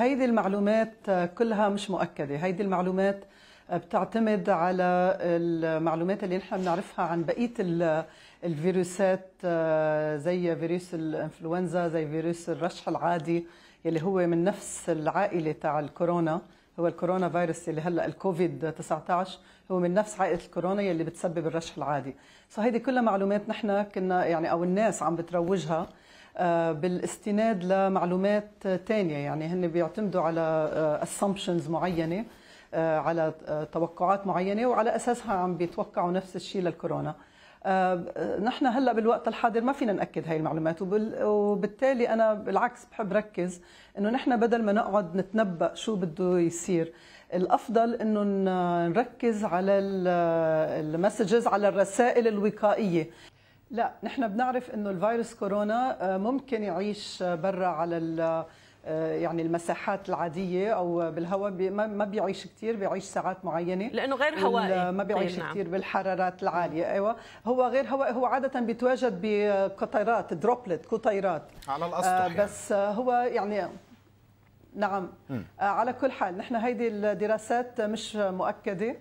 هيدي المعلومات كلها مش مؤكدة. هيدي المعلومات بتعتمد على المعلومات اللي نحن بنعرفها عن بقية الفيروسات زي فيروس الإنفلونزا زي فيروس الرشح العادي يلي هو من نفس العائلة تاع الكورونا. هو الكورونا فيروس اللي هلأ الكوفيد 19 هو من نفس عائلة الكورونا يلي بتسبب الرشح العادي. فهيدي كلها معلومات نحن كنا يعني أو الناس عم بتروجها. بالاستناد لمعلومات ثانية يعني هن بيعتمدوا على assumptions معينة على توقعات معينة وعلى أساسها عم بيتوقعوا نفس الشيء للكورونا. نحن هلأ بالوقت الحاضر ما فينا نأكد هاي المعلومات وبالتالي أنا بالعكس بحب ركز إنه نحن بدل ما نقعد نتنبأ شو بده يصير الأفضل إنه نركز على المسجز على الرسائل الوقائية. لا نحن بنعرف إنه الفيروس كورونا ممكن يعيش برا على يعني المساحات العادية أو بالهواء ما بيعيش كثير بيعيش ساعات معينة. لأنه غير هوائي. ما بيعيش طيب كثير نعم. بالحرارات العالية. أيوه. هو غير هوائي هو عادة بيتواجد بقطيرات دروبلت كتيرات على الأسطح آه بس يعني. هو يعني نعم. م. آه على كل حال نحن هيدي الدراسات مش مؤكدة.